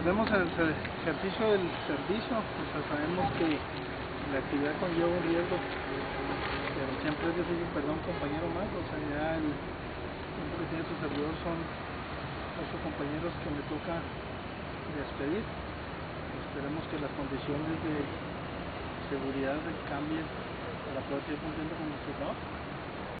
perdemos el ejercicio del servicio, pues sabemos que la actividad conlleva un riesgo, pero siempre es decir, perdón, compañero más, o sea, ya el tiempo que su servidor son ocho compañeros que me toca despedir. Esperemos que las condiciones de seguridad cambien para poder seguir cumpliendo con nuestro trabajo.